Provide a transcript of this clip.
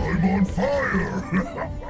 I'm on fire!